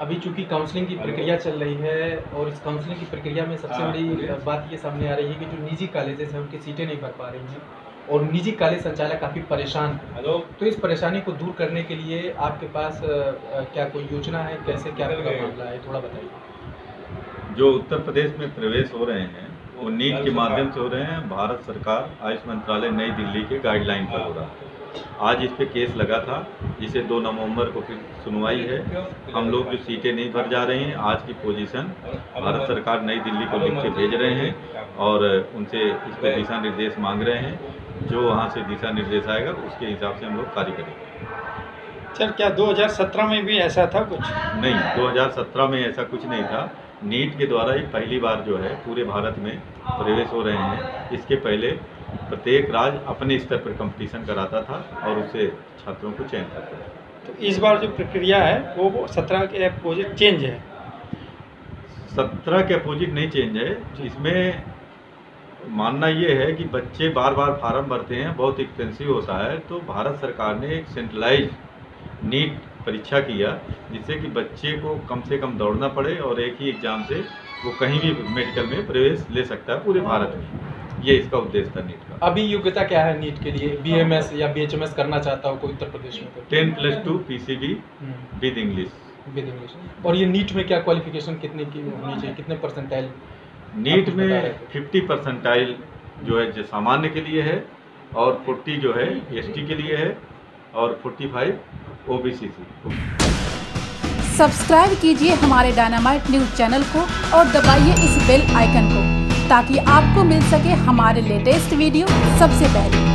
चूँकि काउंसलिंग की प्रक्रिया चल रही है और इस काउंसलिंग की प्रक्रिया में सबसे हाँ, बड़ी बात ये सामने आ रही है कि जो निजी कॉलेजेस हैं उनकी सीटें नहीं भर पा रही हैं और निजी कॉलेज संचालक काफ़ी परेशान हैं। हेलो तो इस परेशानी को दूर करने के लिए आपके पास क्या कोई योजना है? कैसे क्या मामला है? थोड़ा बताइए। जो उत्तर प्रदेश में प्रवेश हो रहे हैं वो नीट के माध्यम से हो रहे हैं। भारत सरकार आयुष मंत्रालय नई दिल्ली के गाइडलाइन पर हो रहा है। आज इस पे केस लगा था जिसे दो नवंबर को फिर सुनवाई है। हम लोग जो सीटें नहीं भर जा रही हैं आज की पोजीशन भारत सरकार नई दिल्ली को लिख के भेज रहे हैं और उनसे इस पर दिशा निर्देश मांग रहे हैं। जो वहाँ से दिशा निर्देश आएगा उसके हिसाब से हम लोग कार्य करेंगे। सर क्या 2017 में भी ऐसा था कुछ? नहीं 2017 में ऐसा कुछ नहीं था। नीट के द्वारा ही पहली बार जो है पूरे भारत में प्रवेश हो रहे हैं। इसके पहले प्रत्येक राज्य अपने स्तर पर कंपटीशन कराता था और उसे छात्रों को चयन करता था। तो इस बार जो प्रक्रिया है वो सत्रह के अपोजिट चेंज है। सत्रह के अपोजिट नहीं चेंज है। इसमें मानना ये है कि बच्चे बार बार फार्म भरते हैं बहुत एक्सपेंसिव होता है। तो भारत सरकार ने एक सेंट्रलाइज नीट परीक्षा किया जिससे कि बच्चे को कम से कम दौड़ना पड़े और एक ही एग्ज़ाम से वो कहीं भी मेडिकल में प्रवेश ले सकता है पूरे भारत में। ये इसका उद्देश्य था नीट का। अभी योग्यता क्या है नीट के लिए? बी एम एस या बी एच एम एस करना चाहता हो कोई उत्तर प्रदेश में तो ten plus two P C B with English with English और ये नीट में क्या क्वालिफिकेशन कितने की होनी चाहिए? कितने परसेंटाइल नीट में फिफ्टी परसेंटाइल जो है जो सामान्य के लिए है और फोर्टी जो है एसटी के लिए है और forty five O B C. सी सब्सक्राइब कीजिए हमारे डायनामाइट न्यूज़ चैनल को और दबाइए इस बेल आइकन को, ताकि आपको मिल सके हमारे लेटेस्ट वीडियो सबसे पहले।